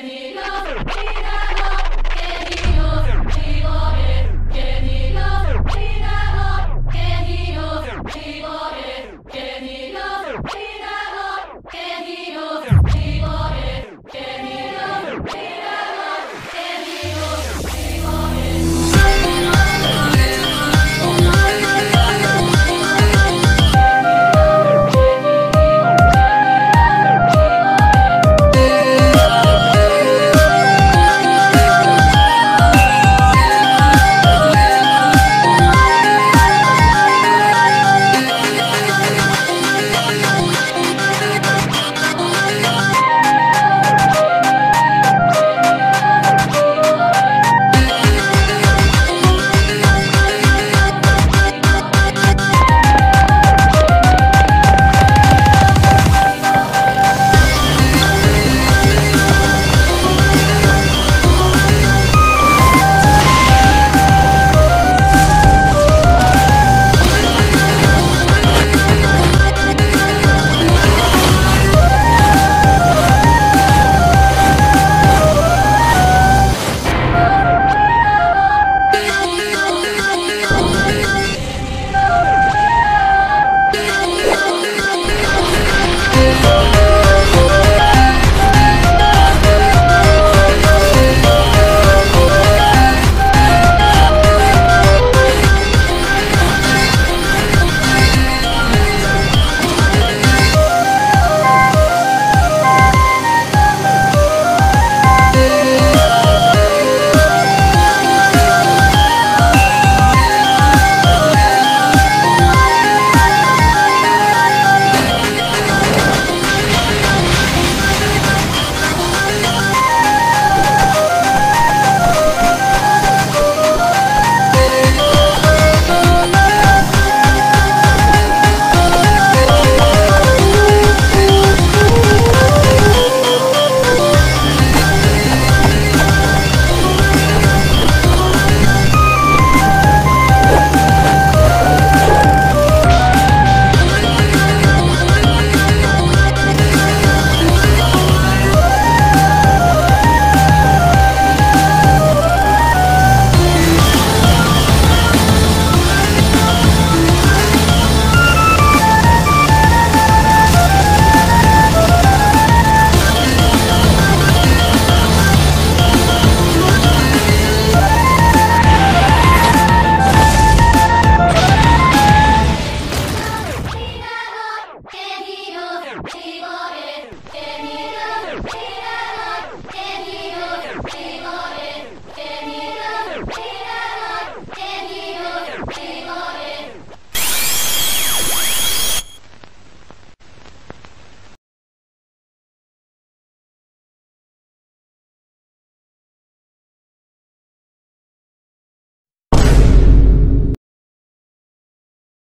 Hey!